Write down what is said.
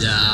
Yeah.